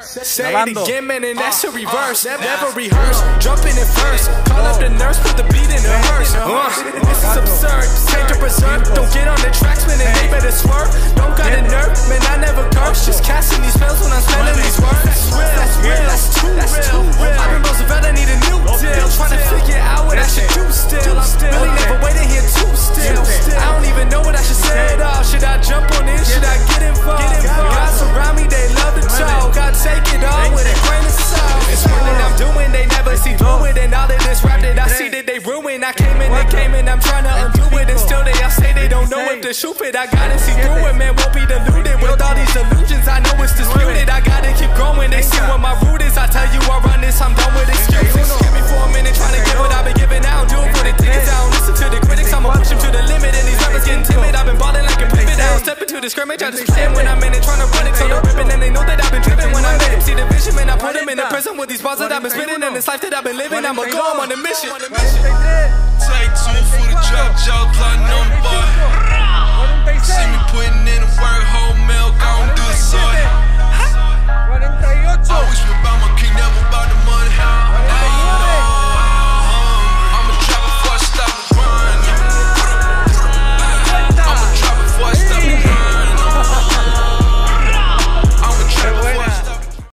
Say it again, man, and that's a reverse. Never rehearse, jumping in first. Call up the nurse, put the beat in the hearse. Uh, this is absurd. Came to preserve. Don't get on the tracks, man, and they better swerve. Don't got a nerve, man, I never curse. Just casting these I came in, they came in, I'm trying to undo it. And still they all say they don't know if to shoot it. I gotta see through it, man, won't be deluded. With all these illusions, I know it's disputed. I gotta keep growing, they see what my root is. I tell you I run this, I'm done with excuses. Give me for a minute, trying to get what I've been giving out. Do it for the tickets, I don't listen to the critics. I'ma push them to the limit. And these rappers getting timid, I've been balling like a pivot. I don't step into the scrimmage, I just play when I'm in it, trying to run it. So they're ripping, and they know that I've been tripping when I let them see the vision. Man, I put them in the prison with these bars that I've been spinning. And this life that I've been living, I'ma go, I'm on a mission. They take two for the drop